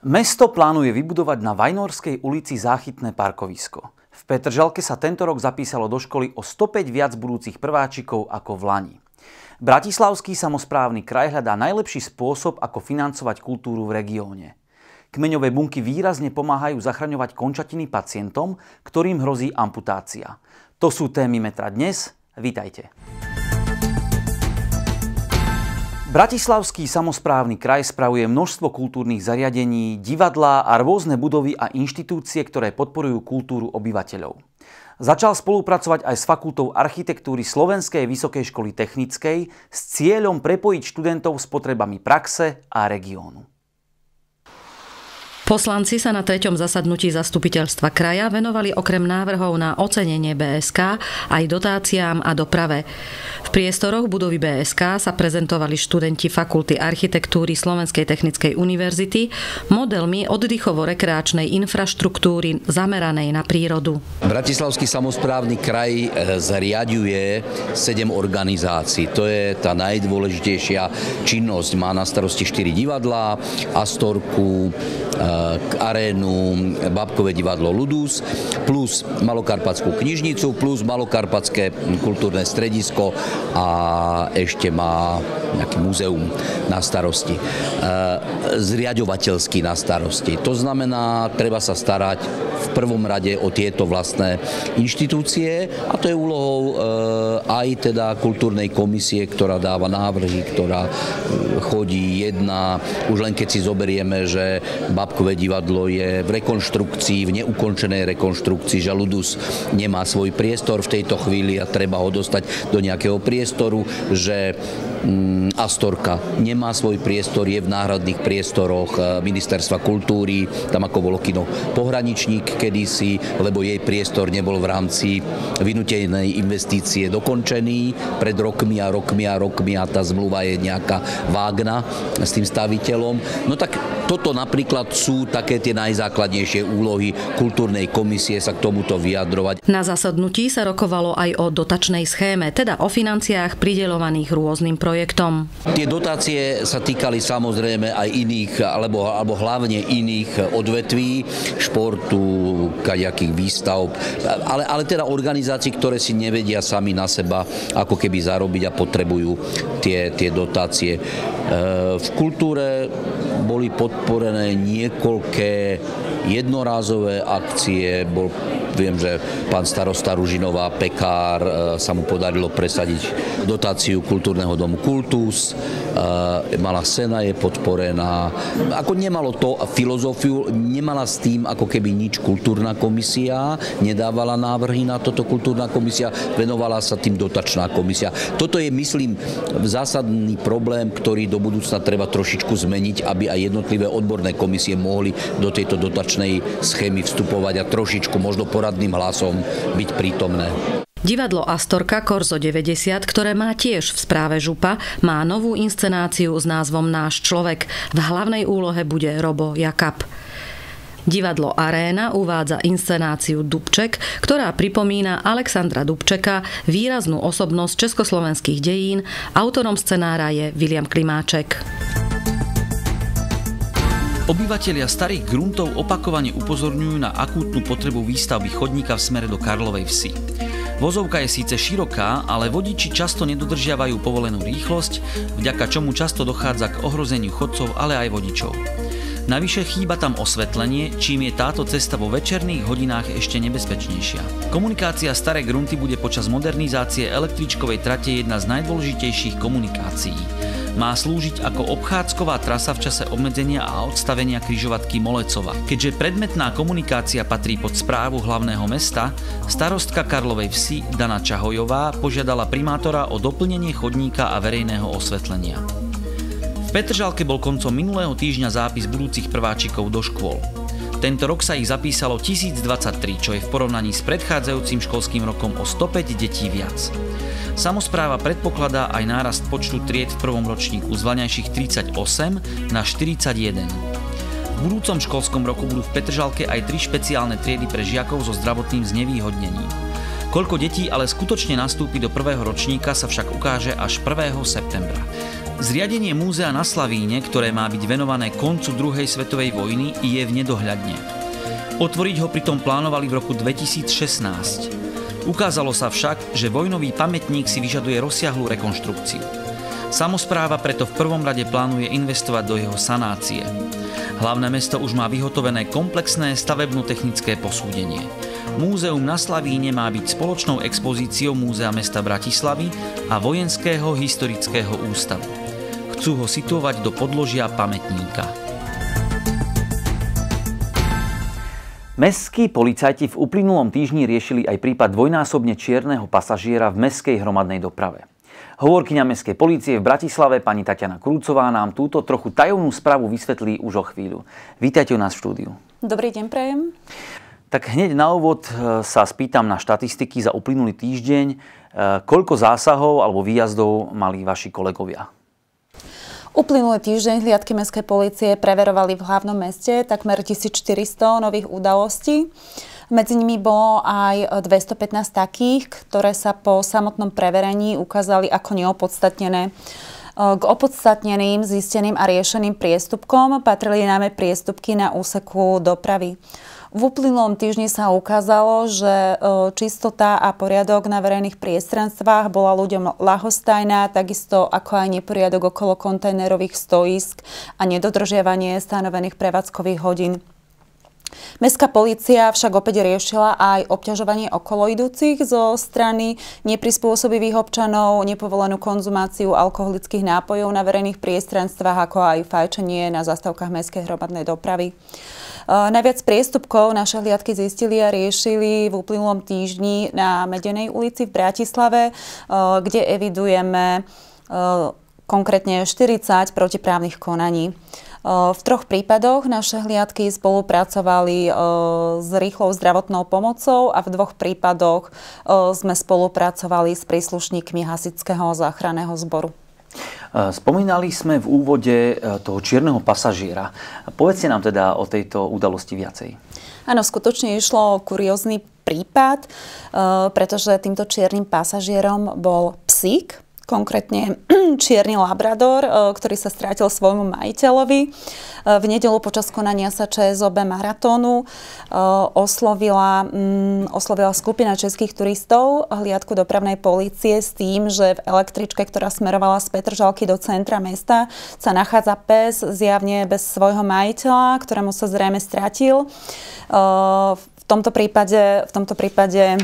Mesto plánuje vybudovať na Vajnorskej ulici záchytné parkovisko. V Petržalke sa tento rok zapísalo do školy o 105 viac budúcich prváčikov ako v Lani. Bratislavský samozprávny kraj hľadá najlepší spôsob, ako financovať kultúru v regióne. Kmeňové bunky výrazne pomáhajú zachraňovať končatiny pacientom, ktorým hrozí amputácia. To sú témy metra dnes. Vítajte. Bratislavský samozprávny kraj spravuje množstvo kultúrnych zariadení, divadlá a rôzne budovy a inštitúcie, ktoré podporujú kultúru obyvateľov. Začal spolupracovať aj s Fakultou architektúry Slovenskej vysokej školy technickej s cieľom prepojiť študentov s potrebami praxe a regiónu. Poslanci sa na treťom zasadnutí zastupiteľstva kraja venovali okrem návrhov na ocenenie BSK aj dotáciám a doprave. V priestoroch budovy BSK sa prezentovali študenti Fakulty architektúry Slovenskej technickej univerzity modelmi oddychovo-rekreačnej infraštruktúry zameranej na prírodu. Bratislavský samozprávny kraj eh, zriaďuje sedem organizácií. To je tá najdôležitejšia činnosť. Má na starosti 4 divadlá, Astorku, eh, arénu Babkové divadlo Ludus, plus Malokarpatskú knižnicu, plus Malokarpatské kultúrne stredisko a ešte má nejaký múzeum na starosti. E, zriadovateľský na starosti. To znamená, treba sa starať v prvom rade o tieto vlastné inštitúcie a to je úlohou e, aj teda kultúrnej komisie, ktorá dáva návrhy, ktorá e, chodí jedna, už len keď si zoberieme, že Babkové divadlo je v rekonštrukcii, v neukončenej rekonštrukcii, že Ludus nemá svoj priestor v tejto chvíli a treba ho dostať do nejakého priestoru, že mm, Astorka nemá svoj priestor, je v náhradných priestoroch e, Ministerstva kultúry, tam ako bolo kino Pohraničník, kedysi, lebo jej priestor nebol v rámci vynutenej investície dokončený pred rokmi a rokmi a rokmi a tá zmluva je nejaká vágna s tým staviteľom. No tak toto napríklad sú také tie najzákladnejšie úlohy kultúrnej komisie sa k tomuto vyjadrovať. Na zasadnutí sa rokovalo aj o dotačnej schéme, teda o financiách pridelovaných rôznym projektom. Tie dotácie sa týkali samozrejme aj iných, alebo, alebo hlavne iných odvetví, športu, kaďakých výstav, ale, ale teda organizácií, ktoré si nevedia sami na seba ako keby zarobiť a potrebujú tie, tie dotácie. E, v kultúre boli podporené niekoľké jednorázové akcie, bol Viem, že pán starosta Ružinová, Pekár, e, sa mu podarilo presadiť dotáciu kultúrneho domu Kultus, e, malá scéna je podporená. Ako nemalo to filozofiu, nemala s tým ako keby nič kultúrna komisia, nedávala návrhy na toto kultúrna komisia, venovala sa tým dotačná komisia. Toto je, myslím, zásadný problém, ktorý do budúcna treba trošičku zmeniť, aby aj jednotlivé odborné komisie mohli do tejto dotačnej schémy vstupovať a trošičku možno poradným hlasom byť prítomné. Divadlo Astorka Korzo 90, ktoré má tiež v správe Župa, má novú inscenáciu s názvom Náš človek. V hlavnej úlohe bude Robo Jakab. Divadlo Aréna uvádza inscenáciu Dubček, ktorá pripomína Alexandra Dubčeka, výraznú osobnosť československých dejín. Autorom scenára je William Klimáček. Obyvatelia starých gruntov opakovane upozorňujú na akútnu potrebu výstavby chodníka v smere do Karlovej vsi. Vozovka je síce široká, ale vodiči často nedodržiavajú povolenú rýchlosť, vďaka čomu často dochádza k ohrozeniu chodcov, ale aj vodičov. Navyše chýba tam osvetlenie, čím je táto cesta vo večerných hodinách ešte nebezpečnejšia. Komunikácia Staré grunty bude počas modernizácie električkovej trate jedna z najdôležitejších komunikácií. Má slúžiť ako obchádzková trasa v čase obmedzenia a odstavenia križovatky Molecova. Keďže predmetná komunikácia patrí pod správu hlavného mesta, starostka Karlovej vsi Dana Čahojová požiadala primátora o doplnenie chodníka a verejného osvetlenia. V Petržalke bol koncom minulého týždňa zápis budúcich prváčikov do škôl. Tento rok sa ich zapísalo 1023, čo je v porovnaní s predchádzajúcim školským rokom o 105 detí viac. Samozpráva predpokladá aj nárast počtu tried v prvom ročníku z vlaňajších 38 na 41. V budúcom školskom roku budú v Petržalke aj tri špeciálne triedy pre žiakov so zdravotným znevýhodnením. Koľko detí ale skutočne nastúpi do prvého ročníka sa však ukáže až 1. septembra. Zriadenie múzea na Slavíne, ktoré má byť venované koncu druhej svetovej vojny, je v nedohľadne. Otvoriť ho pritom plánovali v roku 2016. Ukázalo sa však, že vojnový pamätník si vyžaduje rozsiahlú rekonštrukciu. Samozpráva preto v prvom rade plánuje investovať do jeho sanácie. Hlavné mesto už má vyhotovené komplexné stavebno-technické posúdenie. Múzeum na Slavíne má byť spoločnou expozíciou Múzea mesta Bratislavy a Vojenského historického ústavu chcú ho situovať do podložia pamätníka. Mestskí policajti v uplynulom týždni riešili aj prípad dvojnásobne čierneho pasažiera v meskej hromadnej doprave. Hovorkyňa Mestskej policie v Bratislave, pani Tatiana Krúcová, nám túto trochu tajomnú správu vysvetlí už o chvíľu. Vítajte u nás v štúdiu. Dobrý deň, prejem. Tak hneď na úvod e, sa spýtam na štatistiky za uplynulý týždeň. E, koľko zásahov alebo výjazdov mali vaši kolegovia? Uplynulý týždeň hliadky Mestskej policie preverovali v hlavnom meste takmer 1400 nových udalostí. Medzi nimi bolo aj 215 takých, ktoré sa po samotnom preverení ukázali ako neopodstatnené. K opodstatneným, zisteným a riešeným priestupkom patrili najmä priestupky na úseku dopravy. V uplynulom týždni sa ukázalo, že e, čistota a poriadok na verejných priestranstvách bola ľuďom lahostajná, takisto ako aj neporiadok okolo kontajnerových stoisk a nedodržiavanie stanovených prevádzkových hodín. Mestská policia však opäť riešila aj obťažovanie okoloidúcich zo strany neprispôsobivých občanov, nepovolenú konzumáciu alkoholických nápojov na verejných priestranstvách, ako aj fajčenie na zastavkách mestskej hromadnej dopravy. Najviac priestupkov naše hliadky zistili a riešili v uplynulom týždni na Medenej ulici v Bratislave, kde evidujeme konkrétne 40 protiprávnych konaní. V troch prípadoch naše hliadky spolupracovali s rýchlou zdravotnou pomocou a v dvoch prípadoch sme spolupracovali s príslušníkmi hasického záchranného zboru. Spomínali sme v úvode toho čierneho pasažiera. Povedzte nám teda o tejto udalosti viacej. Áno, skutočne išlo o kuriózny prípad, pretože týmto čiernym pasažierom bol psík, konkrétne čierny labrador, e, ktorý sa strátil svojmu majiteľovi. E, v nedelu počas konania sa ČSOB maratónu e, oslovila, mm, oslovila skupina českých turistov hliadku dopravnej policie s tým, že v električke, ktorá smerovala z Petržalky do centra mesta, sa nachádza pes zjavne bez svojho majiteľa, ktorému sa zrejme stratil. V tomto prípade, v tomto prípade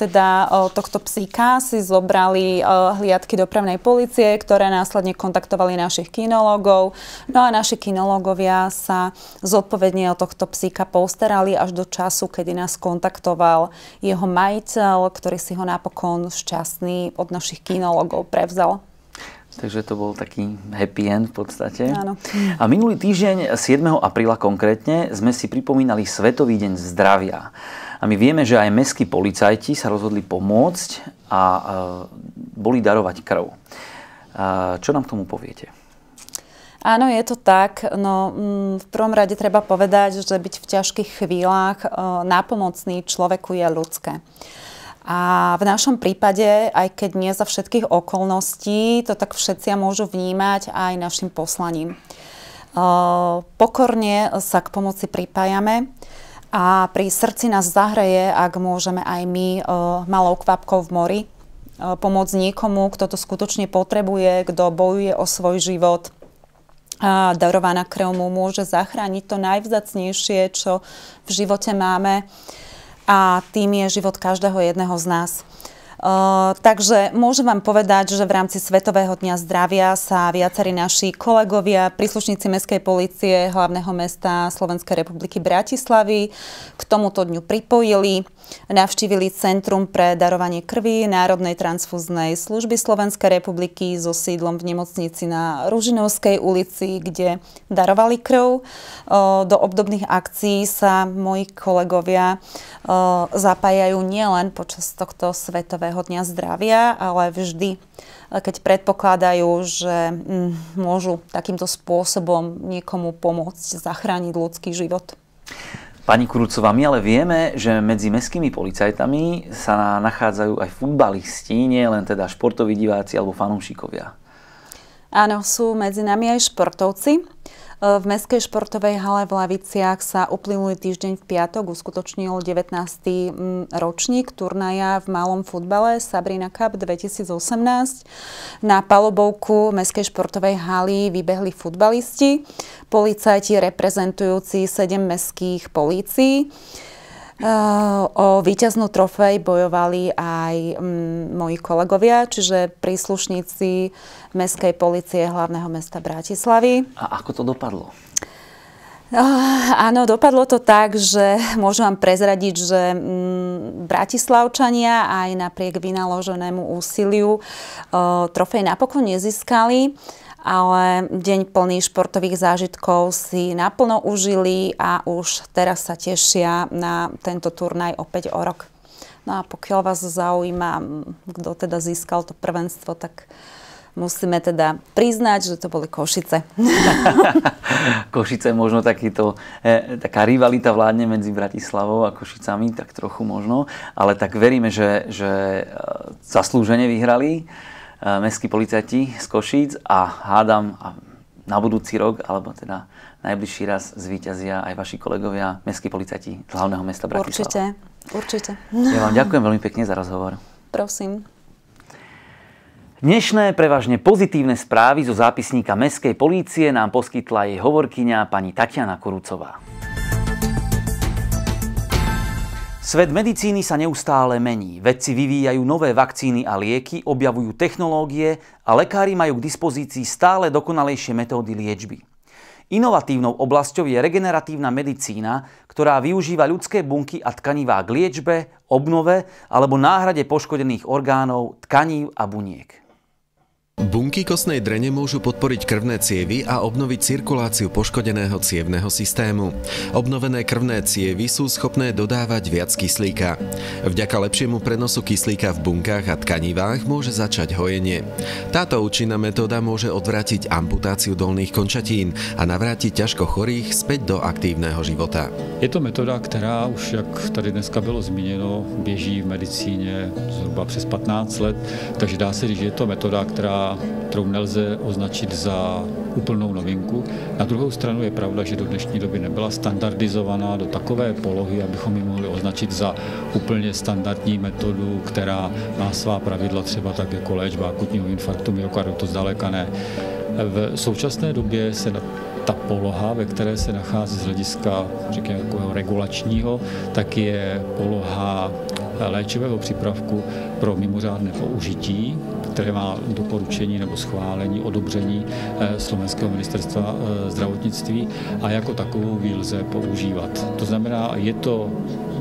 teda tohto psíka si zobrali hliadky dopravnej policie, ktoré následne kontaktovali našich kinológov. No a naši kinológovia sa zodpovedne o tohto psíka postarali až do času, kedy nás kontaktoval jeho majiteľ, ktorý si ho napokon šťastný od našich kinológov prevzal. Takže to bol taký happy end v podstate. Áno. A minulý týždeň, 7. apríla konkrétne, sme si pripomínali Svetový deň zdravia. A my vieme, že aj mestskí policajti sa rozhodli pomôcť a boli darovať krv. Čo nám k tomu poviete? Áno, je to tak. No, mm, v prvom rade treba povedať, že byť v ťažkých chvíľach e, nápomocný človeku je ľudské. A v našom prípade, aj keď nie za všetkých okolností, to tak všetci môžu vnímať aj našim poslaním. E, pokorne sa k pomoci pripájame a pri srdci nás zahreje, ak môžeme aj my e, malou kvapkou v mori e, pomôcť niekomu, kto to skutočne potrebuje, kto bojuje o svoj život. A darovaná krv mu môže zachrániť to najvzácnejšie, čo v živote máme a tým je život každého jedného z nás. Takže môžem vám povedať, že v rámci Svetového dňa zdravia sa viacerí naši kolegovia, príslušníci Mestskej policie hlavného mesta Slovenskej republiky Bratislavy k tomuto dňu pripojili. Navštívili Centrum pre darovanie krvi Národnej transfúznej služby Slovenskej republiky so sídlom v nemocnici na Ružinovskej ulici, kde darovali krv. Do obdobných akcií sa moji kolegovia zapájajú nielen počas tohto Svetového dňa zdravia, ale vždy keď predpokladajú, že mm, môžu takýmto spôsobom niekomu pomôcť zachrániť ľudský život. Pani Kurucová, my ale vieme, že medzi mestskými policajtami sa nachádzajú aj futbalisti, nie len teda športoví diváci alebo fanúšikovia. Áno, sú medzi nami aj športovci. V Mestskej športovej hale v Laviciach sa uplynulý týždeň v piatok uskutočnil 19. Mm, ročník turnaja v malom futbale Sabrina Cup 2018. Na palobovku Mestskej športovej haly vybehli futbalisti, policajti reprezentujúci 7 mestských polícií. O víťaznú trofej bojovali aj mm, moji kolegovia, čiže príslušníci Mestskej policie hlavného mesta Bratislavy. A ako to dopadlo? Áno, dopadlo to tak, že môžem vám prezradiť, že mm, Bratislavčania aj napriek vynaloženému úsiliu trofej napokon nezískali ale deň plný športových zážitkov si naplno užili a už teraz sa tešia na tento turnaj opäť o rok. No a pokiaľ vás zaujíma, kto teda získal to prvenstvo, tak musíme teda priznať, že to boli Košice. Košice možno takýto, e, taká rivalita vládne medzi Bratislavou a Košicami, tak trochu možno, ale tak veríme, že, že e, zaslúžene vyhrali mestskí policajti z Košíc a hádam a na budúci rok, alebo teda najbližší raz zvíťazia aj vaši kolegovia, mestskí policajti z hlavného mesta Bratislava. Určite, určite. Ja vám ďakujem veľmi pekne za rozhovor. Prosím. Dnešné prevažne pozitívne správy zo zápisníka Mestskej polície nám poskytla jej hovorkyňa pani Tatiana Kurucová. Svet medicíny sa neustále mení. Vedci vyvíjajú nové vakcíny a lieky, objavujú technológie a lekári majú k dispozícii stále dokonalejšie metódy liečby. Inovatívnou oblasťou je regeneratívna medicína, ktorá využíva ľudské bunky a tkanivá k liečbe, obnove alebo náhrade poškodených orgánov, tkanív a buniek. Bunky kostnej drene môžu podporiť krvné cievy a obnoviť cirkuláciu poškodeného cievného systému. Obnovené krvné cievy sú schopné dodávať viac kyslíka. Vďaka lepšiemu prenosu kyslíka v bunkách a tkanivách môže začať hojenie. Táto účinná metóda môže odvrátiť amputáciu dolných končatín a navrátiť ťažko chorých späť do aktívneho života. Je to metoda, která už, jak tady dneska bylo zmíněno, běží v medicíně zhruba přes 15 let, takže dá se říct, že je to metoda, která kterou nelze označit za úplnou novinku. Na druhou stranu je pravda, že do dnešní doby nebyla standardizovaná do takové polohy, abychom ji mohli označit za úplně standardní metodu, která má svá pravidla třeba tak jako léčba akutního infarktu myokardu, to zdaleka ne. V současné době se ta poloha, ve které se nachází z hlediska řekněme, regulačního, tak je poloha léčivého přípravku pro mimořádné použití, které má doporučení nebo schválení, odobření eh, Slovenského ministerstva eh, zdravotnictví a jako takovou ji lze používat. To znamená, je to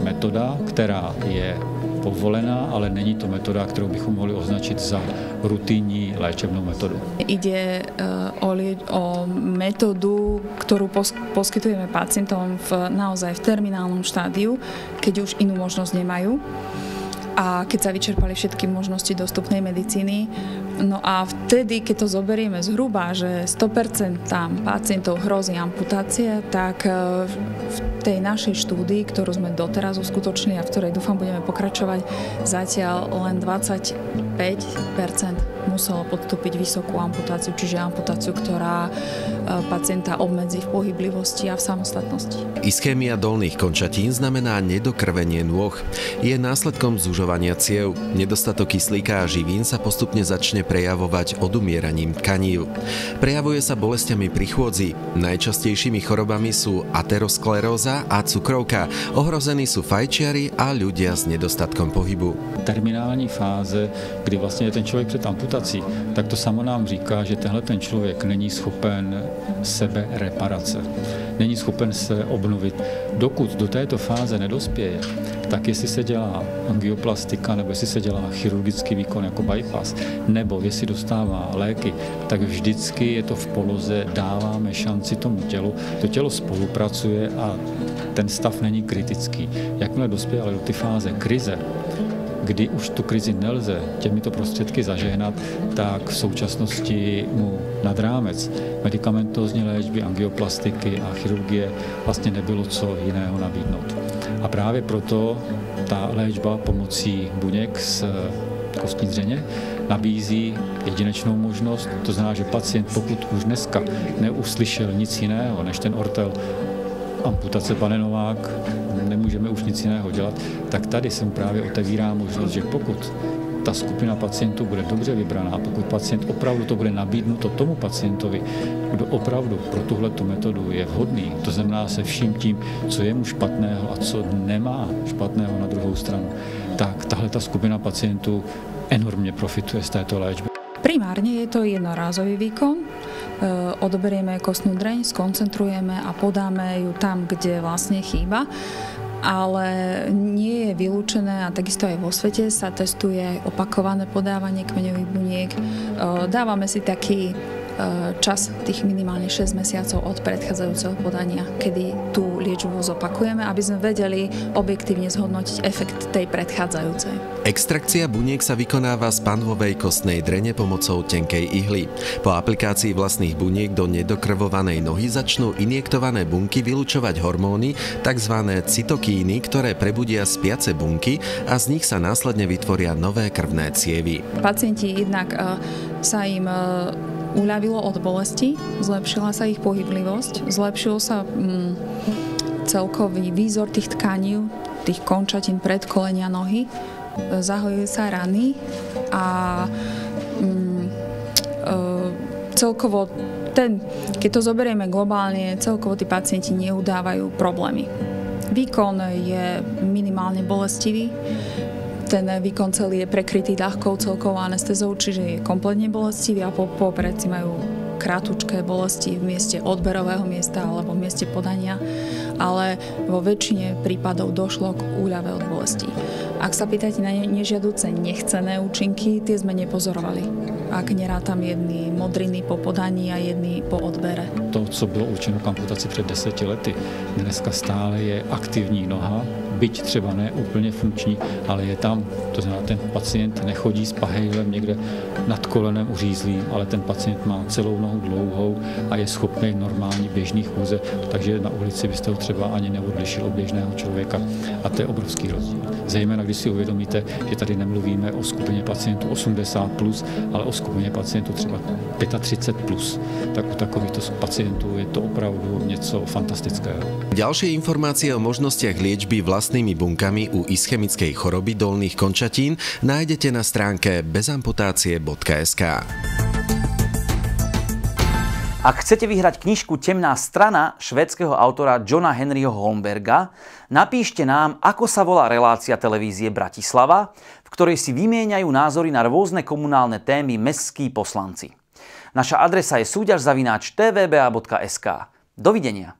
metoda, která je povolená, ale není to metoda, kterou bychom mohli označit za rutinní léčebnou metodu. Ide eh, o, o metódu, ktorú poskytujeme pacientom v, naozaj v terminálnom štádiu, keď už inú možnosť nemajú a keď sa vyčerpali všetky možnosti dostupnej medicíny. No a vtedy, keď to zoberieme zhruba, že 100% tam pacientov hrozí amputácie, tak e, v tej našej štúdii, ktorú sme doteraz uskutočnili a v ktorej dúfam budeme pokračovať, zatiaľ len 25% muselo podstúpiť vysokú amputáciu, čiže amputáciu, ktorá e, pacienta obmedzí v pohyblivosti a v samostatnosti. Ischémia dolných končatín znamená nedokrvenie nôh. Je následkom zužovania ciev. Nedostatok kyslíka a živín sa postupne začne prejavovať odumieraním tkanív. Prejavuje sa bolestiami pri chôdzi. Najčastejšími chorobami sú ateroskleróza a cukrovka. Ohrození sú fajčiari a ľudia s nedostatkom pohybu. Terminální fáze, kdy vlastně je ten člověk před amputací, tak to samo nám říká, že tenhle ten člověk není schopen sebe reparace. Není schopen se obnovit. Dokud do této fáze nedospěje, tak jestli se dělá angioplastika, nebo jestli se dělá chirurgický výkon jako bypass, nebo jestli dostává léky, tak vždycky je to v poloze, dáváme šanci tomu tělu. To tělo spolupracuje a ten stav není kritický. Jakmile dospěje ale do ty fáze krize, kdy už tu krizi nelze těmito prostředky zažehnat, tak v současnosti mu nad rámec medicamentózní léčby, angioplastiky a chirurgie vlastně nebylo co jiného nabídnout. A právě proto ta léčba pomocí buněk z kostní dřeně nabízí jedinečnou možnost. To znamená, že pacient, pokud už dneska neuslyšel nic jiného než ten ortel amputace pane Novák, nemůžeme už nic jiného dělat, tak tady se mu právě otevírá možnost, že pokud ta skupina pacientů bude dobře vybraná, pokud pacient opravdu to bude nabídnuto tomu pacientovi, kdo opravdu pro tuhle metodu je vhodný, to znamená se vším tím, co je mu špatného a co nemá špatného na druhou stranu, tak tahle ta skupina pacientů enormně profituje z této léčby. Primárne je to jednorázový výkon. E, odoberieme kostnú dreň, skoncentrujeme a podáme ju tam, kde vlastne chýba ale nie je vylúčené a takisto aj vo svete sa testuje opakované podávanie kmeňových buniek. E, dávame si taký čas tých minimálne 6 mesiacov od predchádzajúceho podania, kedy tú liečbu zopakujeme, aby sme vedeli objektívne zhodnotiť efekt tej predchádzajúcej. Extrakcia buniek sa vykonáva z panvovej kostnej drene pomocou tenkej ihly. Po aplikácii vlastných buniek do nedokrvovanej nohy začnú injektované bunky vylúčovať hormóny, tzv. cytokíny, ktoré prebudia spiace bunky a z nich sa následne vytvoria nové krvné cievy. Pacienti jednak uh, sa im uh, uľavilo od bolesti, zlepšila sa ich pohyblivosť, zlepšil sa mm, celkový výzor tých tkaní, tých končatín predkolenia nohy, zahojili sa rany a mm, e, celkovo ten, keď to zoberieme globálne, celkovo tí pacienti neudávajú problémy. Výkon je minimálne bolestivý, ten výkon celý je prekrytý ľahkou celkovou anestezou, čiže je kompletne bolestivý a po, po operácii majú krátučké bolesti v mieste odberového miesta alebo v mieste podania, ale vo väčšine prípadov došlo k úľave od bolesti. Ak sa pýtate na nežiaduce nechcené účinky, tie sme nepozorovali ak nerátam jedny modriny po podaní a jedny po odbere. To, co bylo určeno k amputaci před deseti lety, dneska stále je aktivní noha, byť třeba ne úplně funkční, ale je tam. To znamená, ten pacient nechodí s pahejlem někde nad kolenem uřízlým, ale ten pacient má celou nohu dlouhou a je schopný normální běžný chůze, takže na ulici byste ho třeba ani neodlišil od běžného člověka. A to je obrovský rozdíl. Zejména když si uvědomíte, že tady nemluvíme o skupině pacientů 80+, plus, ale o skupině pacientů třeba 35+. Plus. Tak u takovýchto pacientů je to opravdu něco fantastického. Ďalšie informácie o možnostiach liečby vlastnými bunkami u ischemickej choroby dolných končatín nájdete na stránke bezamputácie.sk. Ak chcete vyhrať knižku Temná strana švedského autora Johna Henryho Holmberga, napíšte nám, ako sa volá relácia televízie Bratislava, v ktorej si vymieňajú názory na rôzne komunálne témy mestskí poslanci. Naša adresa je súďažzavináč tvba.sk. Dovidenia.